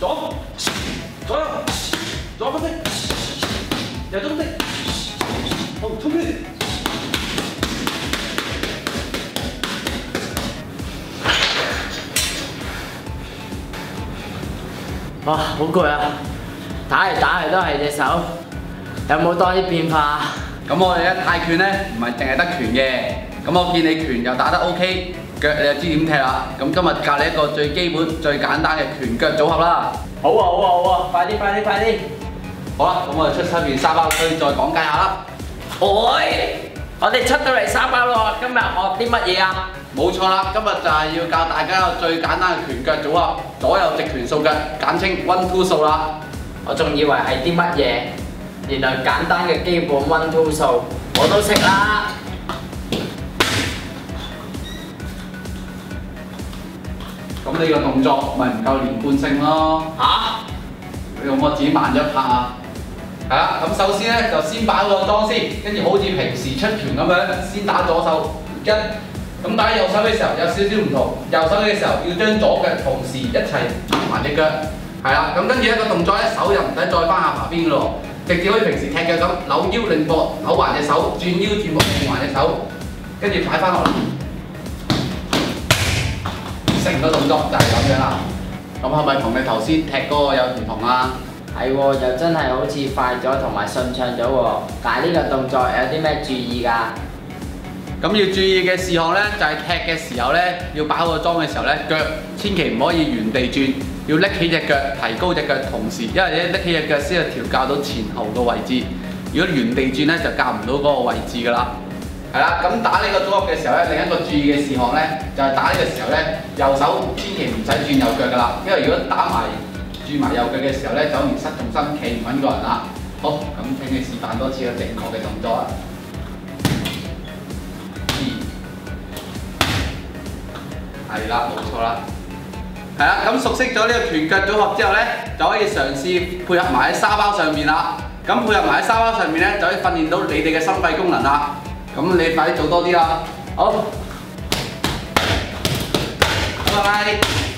左，左右，左分式，右中式，好，衝擊！哇，好攰啊！打嚟打去都係隻手，有冇多啲變化？咁我哋咧泰拳咧唔係淨係得拳嘅，咁我見你拳又打得 OK，腳你就知點踢啦。咁今日教你一個最基本、最簡單嘅拳腳組合啦。好啊好啊好啊！快啲快啲快啲！好啦，咁我哋出出邊沙包區再講解下啦。喂，我哋出到嚟沙包咯，今日學啲乜嘢啊？冇錯啦，今日就係要教大家最簡單嘅拳腳組合，左右直拳掃腳，簡稱 one two 掃啦。我仲以為係啲乜嘢，原來簡單嘅基本 one two 數我都識啦。咁你個動作咪唔夠連貫性咯。嚇？用我自己慢咗一拍啊。係啦，咁首先咧就先擺個裝先，跟住好似平時出拳咁樣，先打左手一，咁打右手嘅時候有少少唔同，右手嘅時候要將左腳同時一齊埋隻腳，係啦，咁跟住一個動作咧手又唔使再翻下爬邊嘅咯，直接可以平時踢腳咁扭腰擰膊，扭橫隻手，轉腰轉膊擰橫隻手，跟住擺翻落嚟，成個動作就係咁樣啦。咁係咪同你頭先踢嗰個有唔同啊？係喎，又真係好似快咗同埋順暢咗喎。但係呢個動作有啲咩注意㗎？咁要注意嘅事項咧，就係、踢嘅時候咧，要擺好個裝嘅時候咧，腳千祈唔可以原地轉，要拎起隻腳，提高隻腳，同時，因為咧拎起隻腳先係調校到前後嘅位置。如果原地轉咧，就校唔到嗰個位置㗎啦。係啦，咁打呢個組合嘅時候咧，另一個注意嘅事項咧，就係、打呢個時候咧，右手千祈唔使轉右腳㗎啦，因為如果打埋轉埋右腳嘅時候咧，就容易失重心，企唔穩個人啦。好，咁請你示範多次個正確嘅動作啊！係啦，冇錯啦。係啦，咁熟悉咗呢個拳腳組合之後咧，就可以嘗試配合埋喺沙包上面啦。咁配合埋喺沙包上面咧，就可以訓練到你哋嘅心肺功能啦。咁你快啲做多啲啦。好，拜拜。